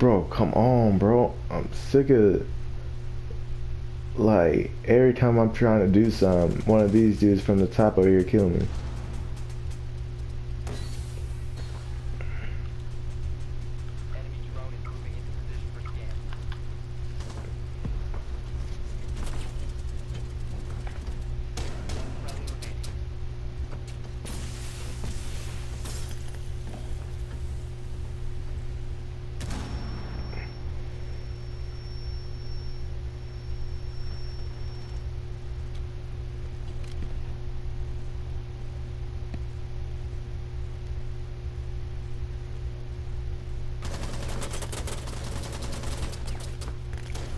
Bro, come on, bro. I'm sick of like every time I'm trying to do something, one of these dudes from the top of here kill me.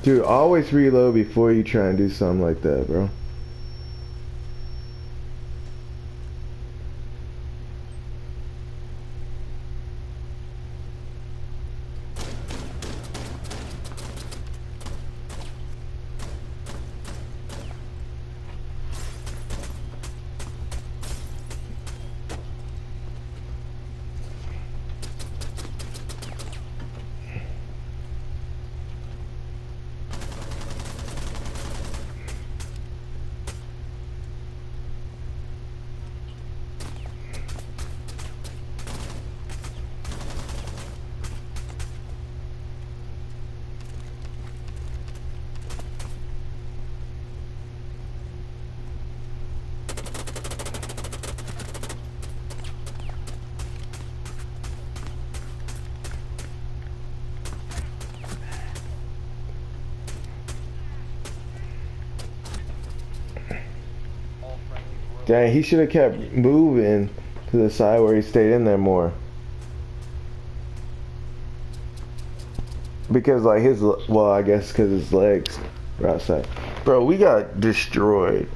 Dude, always reload before you try and do something like that, bro. Dang, he should have kept moving to the side where he stayed in there more. Because like his, well, I guess because his legs were outside. Bro, we got destroyed.